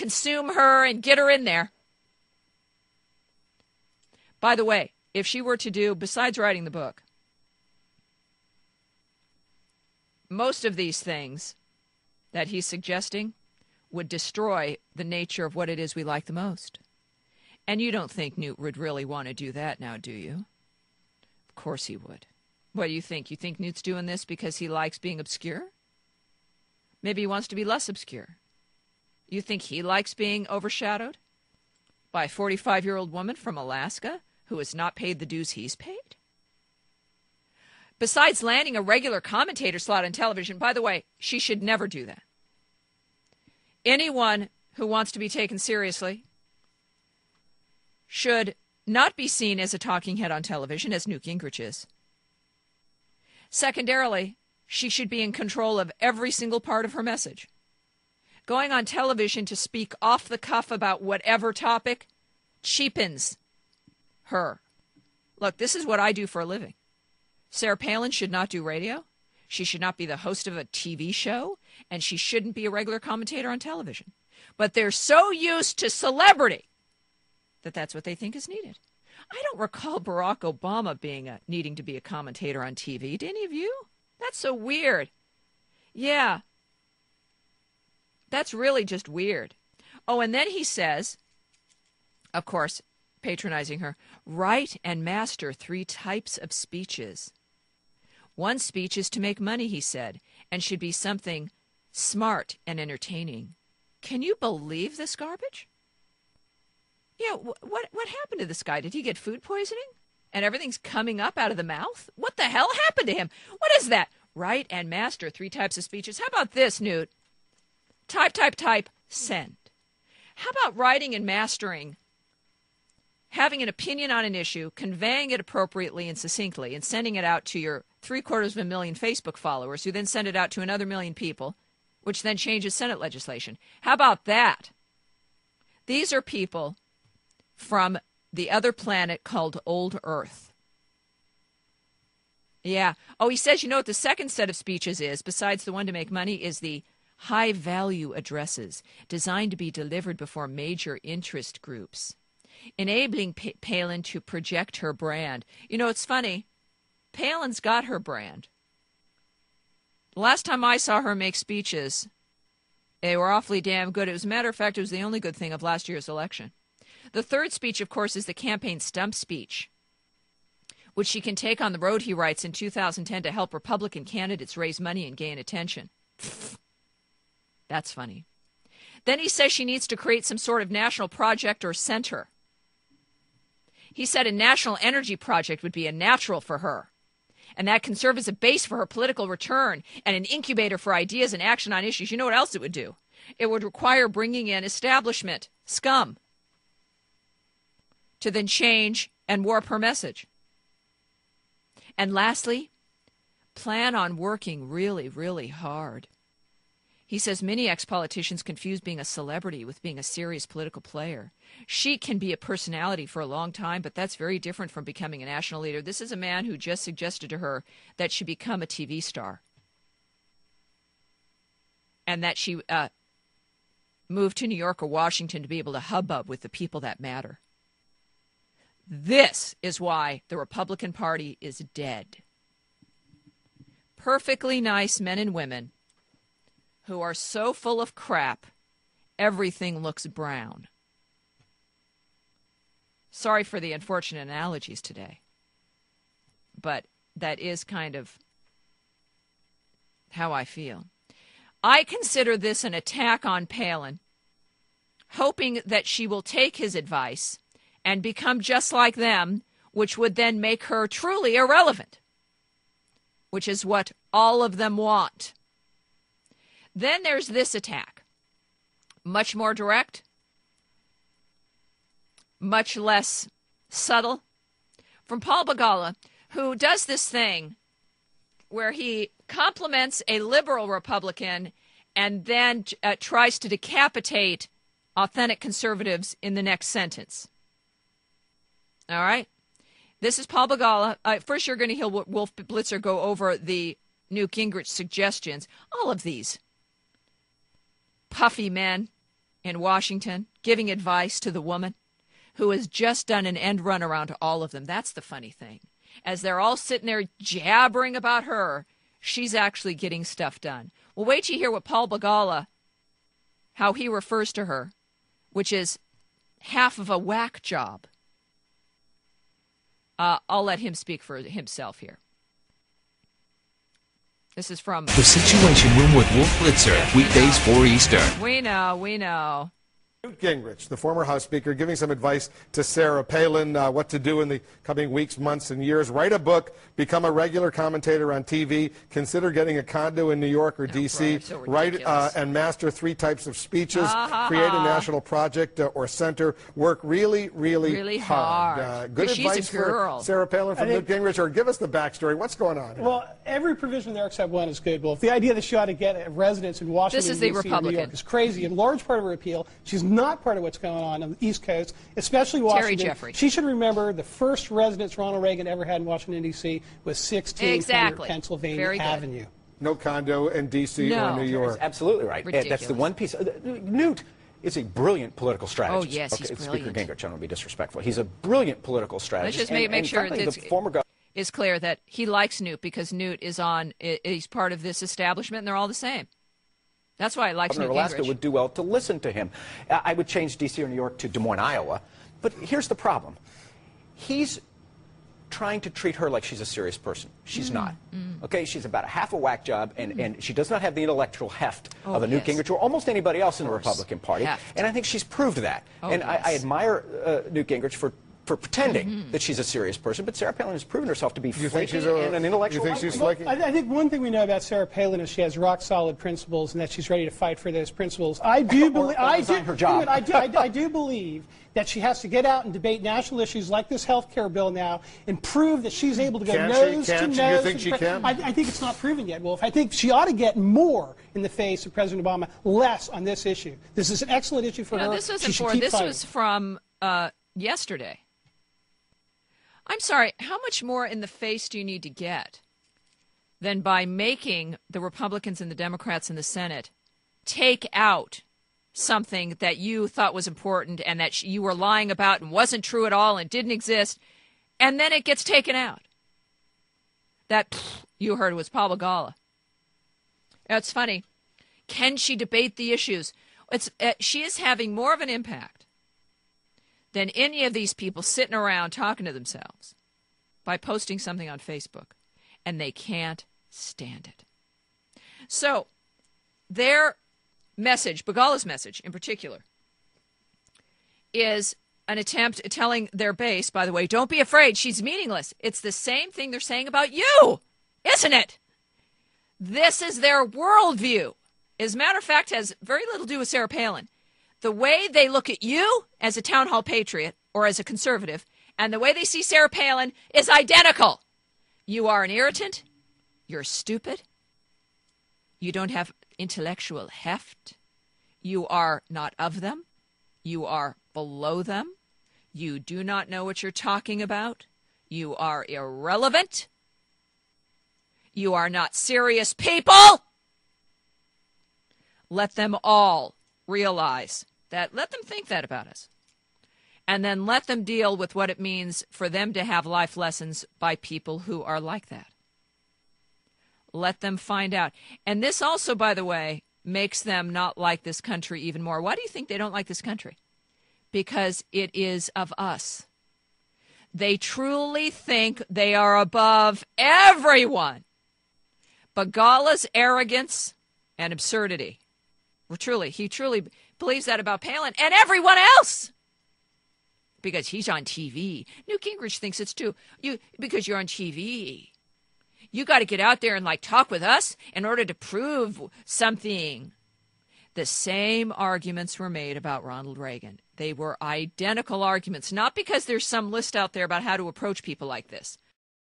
consume her and get her in there. By the way, if she were to do, besides writing the book, most of these things that he's suggesting would destroy the nature of what it is we like the most. And you don't think Newt would really want to do that now, do you? Of course he would. What do you think? You think Newt's doing this because he likes being obscure? Maybe he wants to be less obscure. You think he likes being overshadowed by a 45 year old woman from Alaska who has not paid the dues he's paid? Besides landing a regular commentator slot on television, by the way, she should never do that. Anyone who wants to be taken seriously should not be seen as a talking head on television, as Newt Gingrich is. Secondarily, she should be in control of every single part of her message. Going on television to speak off the cuff about whatever topic cheapens her. Look, this is what I do for a living. Sarah Palin should not do radio. She should not be the host of a TV show, and she shouldn't be a regular commentator on television. But they're so used to celebrity that that's what they think is needed. I don't recall Barack Obama being a, needing to be a commentator on TV. Did any of you? That's so weird. Yeah. That's really just weird. Oh, and then he says, of course, patronizing her, write and master three types of speeches. One speech is to make money, he said, and should be something smart and entertaining. Can you believe this garbage? Yeah, wh- what what happened to this guy? Did he get food poisoning? And everything's coming up out of the mouth? What the hell happened to him? What is that? Write and master three types of speeches. How about this, Newt? Type, type, type, send. How about writing and mastering having an opinion on an issue, conveying it appropriately and succinctly, and sending it out to your three quarters of a million Facebook followers, who then send it out to another million people, which then changes Senate legislation. How about that? These are people from the other planet called Old Earth. Yeah. Oh, he says, you know what the second set of speeches is, besides the one to make money, is the high value addresses designed to be delivered before major interest groups enabling P- Palin to project her brand. You know, it's funny. Palin's got her brand. The last time I saw her make speeches, they were awfully damn good. As a matter of fact, it was the only good thing of last year's election. The third speech, of course, is the campaign stump speech, which she can take on the road, he writes, in 2010 to help Republican candidates raise money and gain attention. That's funny. Then he says she needs to create some sort of national project or center he said a national energy project would be a natural for her. And that can serve as a base for her political return and an incubator for ideas and action on issues. You know what else it would do? It would require bringing in establishment scum to then change and warp her message. And lastly, plan on working really, really hard. He says many ex politicians confuse being a celebrity with being a serious political player. She can be a personality for a long time, but that's very different from becoming a national leader. This is a man who just suggested to her that she become a TV star and that she uh, move to New York or Washington to be able to hubbub with the people that matter. This is why the Republican Party is dead. Perfectly nice men and women who are so full of crap, everything looks brown. Sorry for the unfortunate analogies today, but that is kind of how I feel. I consider this an attack on Palin, hoping that she will take his advice and become just like them, which would then make her truly irrelevant, which is what all of them want. Then there's this attack. Much more direct, much less subtle. From Paul Begala, who does this thing where he compliments a liberal Republican and then uh, tries to decapitate authentic conservatives in the next sentence. All right? This is Paul Begala. Uh, first, you're going to hear Wolf Blitzer go over the Newt Gingrich suggestions. All of these puffy men in Washington giving advice to the woman who has just done an end run around to all of them. That's the funny thing. As they're all sitting there jabbering about her, she's actually getting stuff done. Well, wait till you hear what Paul Begala, how he refers to her, which is half of a whack job. Uh, I'll let him speak for himself here. This is from The Situation Room with Wolf Blitzer, weekdays 4 Eastern. We know, we know. Newt Gingrich, the former House Speaker, giving some advice to Sarah Palin uh, what to do in the coming weeks, months, and years. Write a book, become a regular commentator on TV, consider getting a condo in New York or D.C., so write uh, and master three types of speeches, Ha, ha, create a national project uh, or center. Work really, really, Really hard. Uh, good But she's a advice girl. for Sarah Palin from I think- Newt Gingrich, or give us the backstory. What's going on? here? Well, every provision there except one is good. Well, if the idea that she ought to get a residence in Washington, This is D.C. New York is crazy. In large part of her appeal, she's not part of what's going on on the East Coast, especially Washington. Terry Jeffrey. She should remember the first residence Ronald Reagan ever had in Washington, D.C. was 1600 Exactly. Pennsylvania Very good. Avenue. no condo in D.C. No. or New York. Absolutely right. And That's the one piece. Newt is a brilliant political strategist. Oh, yes, he's okay, brilliant. Speaker Gingrich, I don't want to be disrespectful. He's a brilliant political strategist. just make- and, make and sure that the it's- former governor Is clear that he likes Newt because Newt is on, he's part of this establishment and they're all the same. That's why I like Governor Newt Alaska Gingrich. would do well to listen to him. I I would change D.C. or New York to Des Moines, Iowa. But here's the problem. He's trying to treat her like she's a serious person. She's Mm. not. Okay, she's about a half a whack job, and, and she does not have the intellectual heft Oh, of a Newt yes. Gingrich or almost anybody else in the. Republican Party. Heft. And I think she's proved that. Oh, and I, I. Mm-hmm. admire uh, Newt Gingrich for, for pretending that she's a serious person, but Sarah Palin has proven herself to be You think flaky she's a- and an intellectual. you think she's lightweight. flaky? I, I think one thing we know about Sarah Palin is she has rock solid principles and that she's ready to fight for those principles. I do believe. or I do. her job. wait a I do, I, I do believe that she has to get out and debate national issues like this health care bill now and prove that she's able to go Can she? nose Can to she? You nose. think she pre- can? I, I think it's not proven yet, Wolf. I think she ought to get more in the face of President Obama, less on this issue. This is an excellent issue for No, her. this She wasn't should for. This fighting. was from uh, yesterday. I'm sorry. How much more in the face do you need to get than by making the Republicans and the Democrats in the Senate take out something that you thought was important and that you were lying about and wasn't true at all and didn't exist, and then it gets taken out? That you heard was Paul Begala. That's funny. Can she debate the issues? It's uh, she is having more of an impact than any of these people sitting around talking to themselves by posting something on Facebook, and they can't stand it. So, their message, Begala's message in particular, is an attempt at telling their base, by the way, don't be afraid, she's meaningless. It's the same thing they're saying about you, isn't it? This is their worldview. As a matter of fact, has very little to do with Sarah Palin. The way they look at you as a town hall patriot or as a conservative, and the way they see Sarah Palin is identical. You are an irritant. You're stupid. You don't have intellectual heft. You are not of them. You are below them. You do not know what you're talking about. You are irrelevant. You are not serious people. Let them all realize that. Let them think that about us. And then let them deal with what it means for them to have life lessons by people who are like that. Let them find out. And this also, by the way, makes them not like this country even more. Why do you think they don't like this country? Because it is of us. They truly think they are above everyone. Begala's arrogance and absurdity. Well, truly, he truly believes that about Palin and everyone else. Because he's on TV. Newt Gingrich thinks it's too. You because you're on TV. You got to get out there and like talk with us in order to prove something. The same arguments were made about Ronald Reagan. They were identical arguments, not because there's some list out there about how to approach people like this.